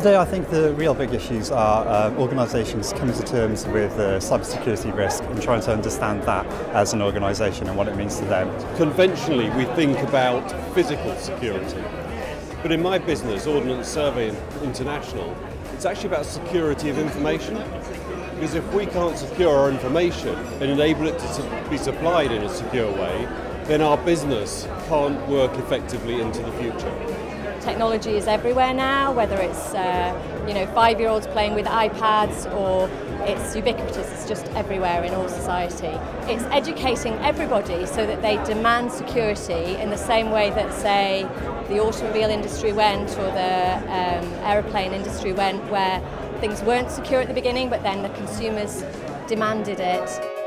Today, I think the real big issues are uh, organisations coming to terms with uh, cybersecurity risk and trying to understand that as an organisation and what it means to them. Conventionally, we think about physical security, but in my business, Ordnance Survey International, it's actually about security of information. Because if we can't secure our information and enable it to be supplied in a secure way, then our business can't work effectively into the future. Technology is everywhere now, whether it's uh, you know five-year-olds playing with iPads or it's ubiquitous, it's just everywhere in all society. It's educating everybody so that they demand security in the same way that, say, the automobile industry went or the um, aeroplane industry went, where things weren't secure at the beginning, but then the consumers demanded it.